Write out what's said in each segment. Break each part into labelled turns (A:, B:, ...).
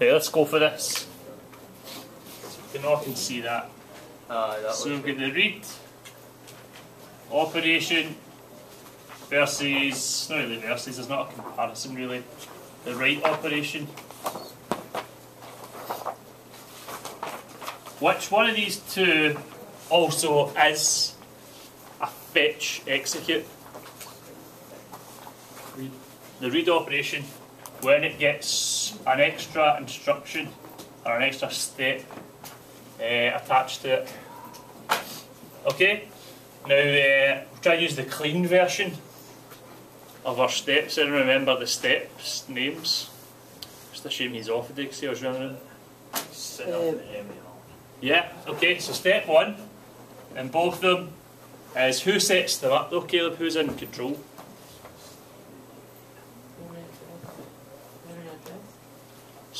A: Okay, let's go for this. So you can all can see that.
B: That
A: So we've got the read operation versus, not really versus, there's not a comparison really. The write operation. Which one of these two also is a fetch execute? The read operation, when it gets an extra instruction or an extra step uh, attached to it. Okay, now uh, we'll try and use the clean version of our steps and remember the steps names. Just a shame he's off today because he was running around.
B: set up
C: Uh,
B: the ML.
A: Yeah, okay, so step one, and both of them, is who sets them up though, Caleb? Who's in control?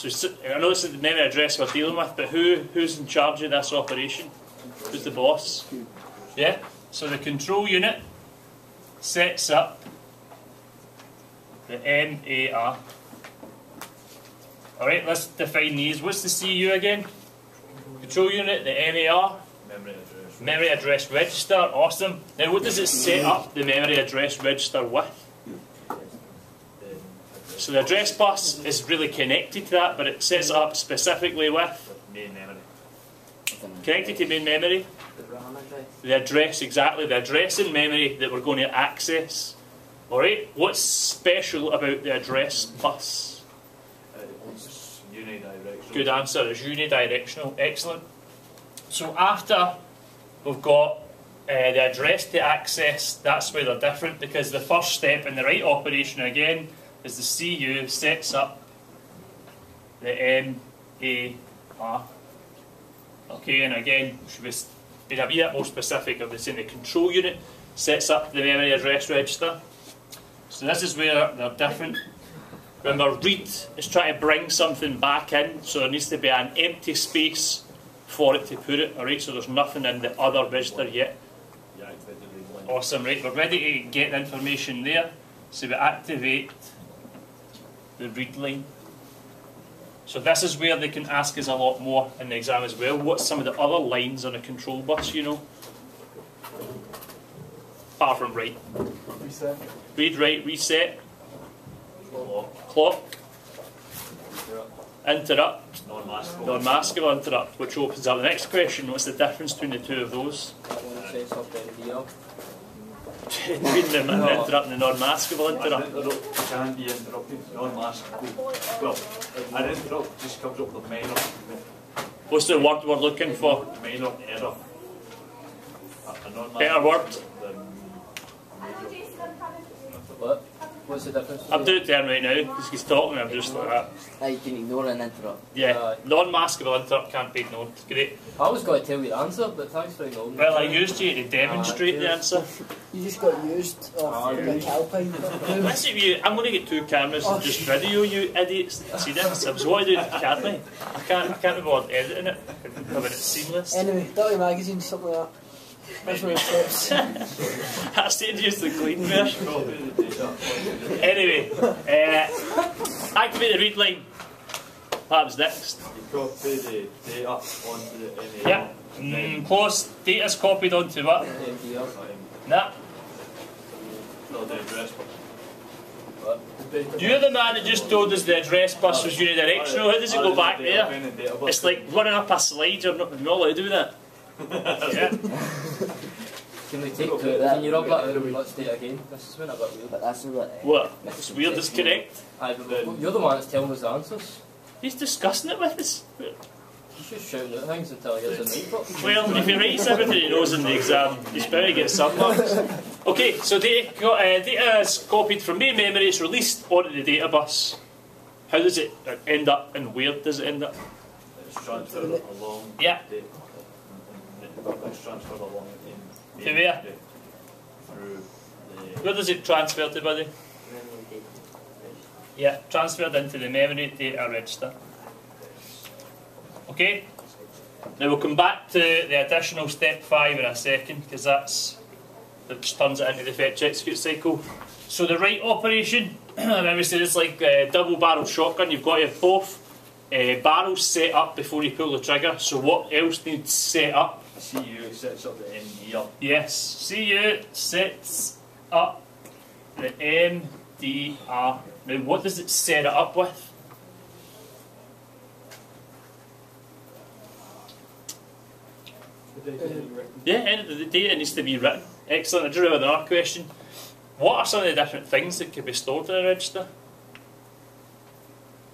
A: So I know it's the memory address we're dealing with, but who who's in charge of this operation? Who's the boss? Yeah. So the control unit sets up the MAR. All right, let's define these. What's the CU again? Control unit, the MAR,
B: Memory address.
A: memory address register. Awesome. Now, what does it set up the memory address register with? So the address bus is really connected to that, but it sets it up specifically with
B: Main memory.
A: connected to main memory.
C: The address.
A: Exactly, the address in memory that we're going to access. Alright, what's special about the address bus?
B: It's unidirectional.
A: Good answer, it's unidirectional. Excellent. So after we've got uh, the address to access, that's where they're different because the first step in the write operation again is the CU sets up the MAR. Okay, and again, we should be be a bit more specific of this in the control unit sets up the memory address register. So this is where they're different. Remember, read is trying to bring something back in, so there needs to be an empty space for it to put it. Alright, so there's nothing in the other register yet.
B: You activate the read line.
A: Awesome, right, we're ready to get the information there. So we activate the read line. So this is where they can ask us a lot more in the exam as well. What's some of the other lines on a control bus, you know? Apart from write.
C: Reset.
A: Read, write, reset,
B: Lock.
A: clock, interrupt,
B: Non-maskable.
A: non-maskable interrupt, which opens up the next question. What's the difference between the two of those?
C: That one sets up the NDL. No.
A: interrupt the non-maskable
B: An
A: interrupt?
B: interrupt can be interrupted. Non-maskable. Well, an interrupt just comes up with minor,
A: What's the word we're looking for?
B: minor error. A, a.
A: Better word.
B: than major.
C: What? What's the difference?
A: I'm doing it to him right now because he's talking. I'm just like that.
D: Ah, you can ignore an interrupt.
A: Yeah,
C: Aye.
A: non-maskable interrupt can't be ignored. It's Great.
C: I was going to tell you the answer, but thanks for ignoring
A: Well, I used you to demonstrate the answer.
E: You just got used
C: Ah,
E: off the
C: yeah.
E: Alpine.
A: Listen, you. I'm going to get two cameras and just video you idiots. See this? I was what I do, can't I? I can't. I can't be bothered editing it, having it seamless.
E: Anyway, Dirty Magazine, something like that. That's where it steps.
A: That's to use the clean version. Anyway, uh, activate the read line. Perhaps next.
B: You copy the data onto the MA.
A: Yeah. Mm, close. Data's copied onto what? Nah.
B: No, the address.
C: What?
A: You're the man that just told us the address bus was unidirectional. How does it go back there? It's like running up a slide. You're not allowed to do that. Yeah.
C: Can we take two? Can you rub that out and let's do it again? This is been a bit weird.
D: But that's a bit.
A: What? It's weird. It's correct.
C: Aye, but you're the one that's telling us the answers.
A: He's discussing it with us.
C: He's just shouting out things until he gets a mic.
A: Well, if he writes everything he knows in the exam, he's bound to get some marks. Okay, so data, uh, data is copied from main memory, it's released onto the data bus. How does it uh, end up and where does it end up?
B: It's transferred along.
A: Yeah.
B: The, it's transferred along in.
A: To where?
B: Through the.
A: Where does it transfer to, buddy? Yeah, transferred into the memory data register. Okay? Now we'll come back to the additional step 5 in a second because that's that just turns it into the fetch execute cycle. So the write operation, we said it's like a double barrel shotgun, you've got to have both Uh, barrels set up before you pull the trigger. So what else needs set up?
B: CU sets up the MD up.
A: Yes, CU sets up the MDR. Now, what does it set it up with? Yeah, and the data needs to be written. Excellent. I drew out another question. What are some of the different things that could be stored in a register?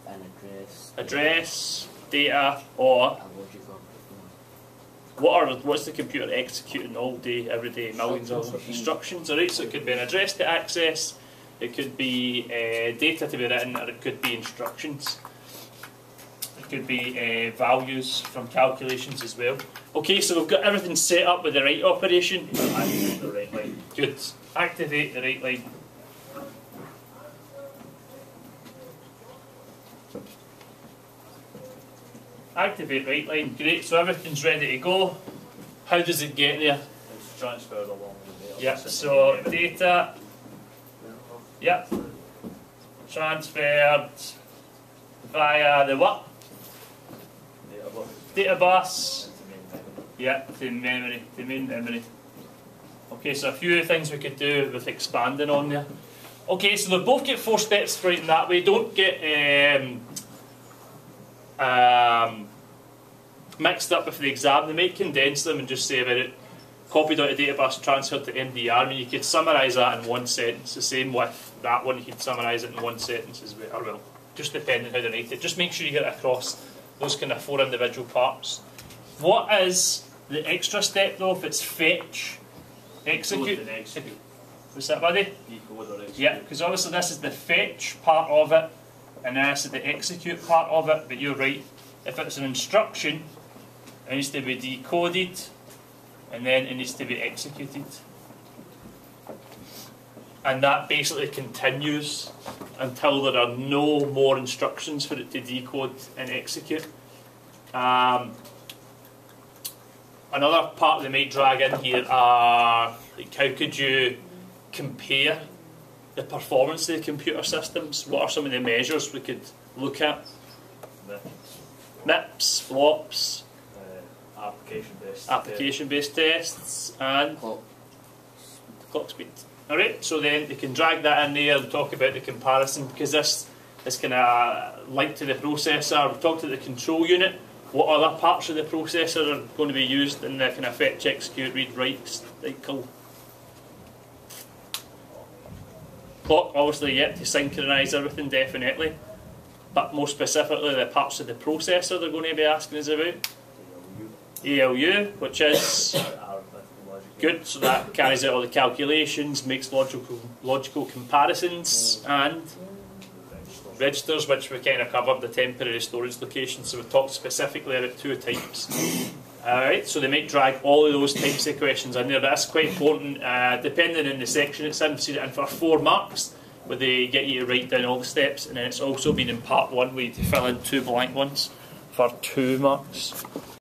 D: An address.
A: Address, data, or
D: A logical.
A: What are what's the computer executing all day, every day, millions of
D: Instructions.
A: Alright, so it could be an address to access, it could be uh, data to be written, or it could be instructions. It could be uh, values from calculations as well. Okay, so we've got everything set up with the write operation.
B: Activate the write line.
A: Good. Activate the write line. Activate write line. Great. So everything's ready to go. How does it get there?
B: It's transferred along the data.
A: Yep. So data. Yep. Transferred via the what?
B: Data bus
A: Data bus.
B: into.
A: Yeah, to memory, to main memory. Okay, so a few things we could do with expanding on there. Okay, so they both get four steps right in that way. Don't get um, um, mixed up with the exam. They might condense them and just say about it. Copied out of data bus, transferred to MDR. I mean, you could summarise that in one sentence. The same with that one, you could summarise it in one sentence as well. Or well, just depending how they write it. Just make sure you get across those kind of four individual parts. What is the extra step though if it's fetch, execute?
B: Execute.
A: What's that, buddy?
B: Decode or execute.
A: Yeah, because obviously this is the fetch part of it, and this is the execute part of it, but you're right. If it's an instruction, it needs to be decoded, and then it needs to be executed. And that basically continues until there are no more instructions for it to decode and execute. Um, another part they might drag in here are like how could you compare the performance of the computer systems? What are some of the measures we could look at?
B: The,
A: MIPS, flops,
B: uh, application based.
A: application based tests, and
D: Clock.
A: clock speed. Alright, so then they can drag that in there and talk about the comparison because this is kind of linked to the processor. We've talked about the control unit. What other parts of the processor are going to be used in the kind of fetch, execute, read, write cycle? Clock, obviously, yet to synchronise everything, definitely. But more specifically, the parts of the processor they're going to be asking us about. ALU, which is good, so that carries out all the calculations, makes logical logical comparisons, and
B: Registers.
A: which we kind of covered the temporary storage locations. So we talked specifically about two types. Alright, so they might drag all of those types of questions in there. That's quite important, uh, depending on the section it's in. It in for four marks, where they get you to write down all the steps, and then it's also been in part one where you fill in two blank ones for two marks.